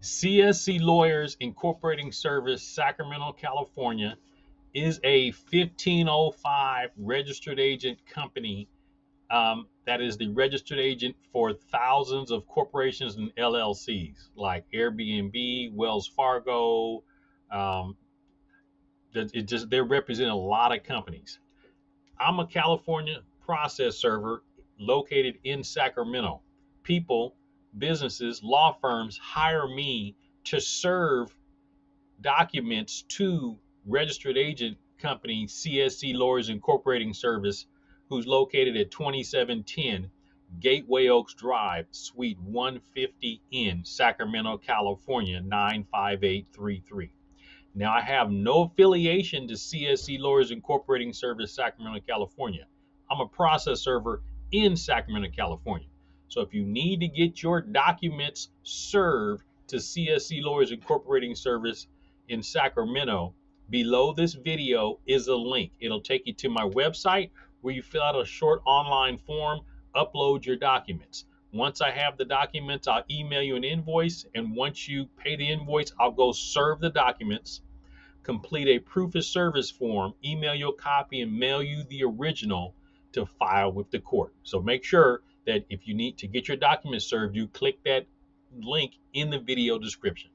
CSC Lawyers Incorporating Service, Sacramento, California, is a 1505 registered agent company um, that is the registered agent for thousands of corporations and LLCs like Airbnb, Wells Fargo. Um, it just they represent a lot of companies. I'm a California process server located in Sacramento. People, businesses, law firms hire me to serve documents to registered agent company CSC Lawyers Incorporating Service, who's located at 2710 Gateway Oaks Drive, Suite 150 in Sacramento, California 95833. Now, I have no affiliation to CSC Lawyers Incorporating Service, Sacramento, California. I'm a process server in Sacramento, California. So if you need to get your documents served to CSC Lawyers Incorporating Service in Sacramento, below this video is a link. It'll take you to my website where you fill out a short online form, upload your documents. Once I have the documents, I'll email you an invoice. And once you pay the invoice, I'll go serve the documents, complete a proof of service form, email you a copy, and mail you the original to file with the court. So make sure that if you need to get your documents served, you click that link in the video description.